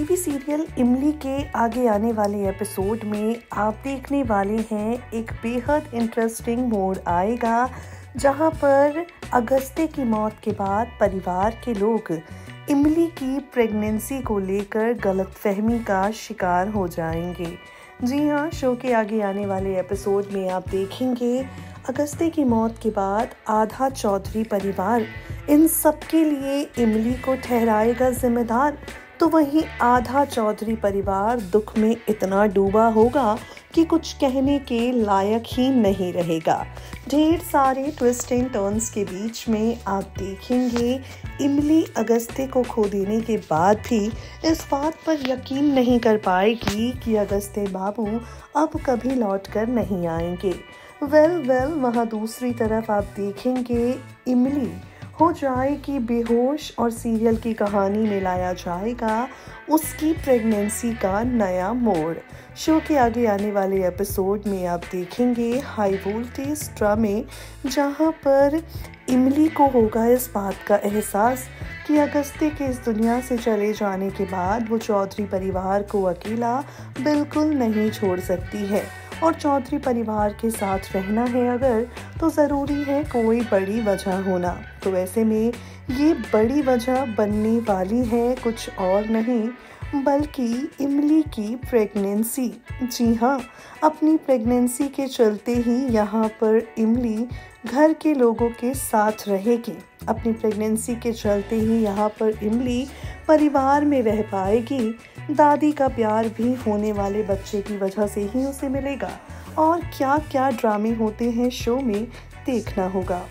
TV serial इमली के आगे आने वाले एपिसोड में आप देखने वाले हैं एक बेहद इंटरेस्टिंग मोड़ आएगा, जहाँ पर अगस्ते की मौत के बाद परिवार के लोग इमली की प्रेगनेंसी को लेकर गलतफहमी का शिकार हो जाएँगे। जी हाँ शो के आगे आने वाले एपिसोड में आप देखेंगे, अगस्ते की मौत के बाद आधा चौधरी परिवार इन सब के लिए इमली को ठहराएगा जिम्मेदार। तो वहीं आधा चौधरी परिवार दुख में इतना डूबा होगा कि कुछ कहने के लायक ही नहीं रहेगा। ढेर सारे ट्विस्ट एंड टर्न्स के बीच में आप देखेंगे, इमली अगस्ते को खो देने के बाद भी इस बात पर यकीन नहीं कर पाएगी कि अगस्ते बाबू अब कभी लौट कर नहीं आएँगे। वेल वेल वहाँ दूसरी तरफ़ आप देखेंगे इमली। हो जाए कि बेहोश और सीरियल की कहानी में लाया जाएगा, उसकी प्रेगनेंसी का नया मोड़। शो के आगे आने वाले एपिसोड में आप देखेंगे हाई वोल्टेज ड्रामे, जहाँ पर इमली को होगा इस बात का एहसास कि अगस्ते के इस दुनिया से चले जाने के बाद वो चौधरी परिवार को अकेला बिल्कुल नहीं छोड़ सकती है। और चौधरी परिवार के साथ रहना है अगर तो ज़रूरी है कोई बड़ी वजह होना। तो ऐसे में ये बड़ी वजह बनने वाली है, कुछ और नहीं, बल्कि इमली की प्रेगनेंसी जी हाँ अपनी प्रेगनेंसी के चलते ही यहाँ पर इमली घर के लोगों के साथ रहेगी। अपनी प्रेगनेंसी के चलते ही यहाँ पर इमली परिवार में रह पाएगी। दादी का प्यार भी होने वाले बच्चे की वजह से ही उसे मिलेगा। और क्या क्या ड्रामे होते हैं शो में, देखना होगा।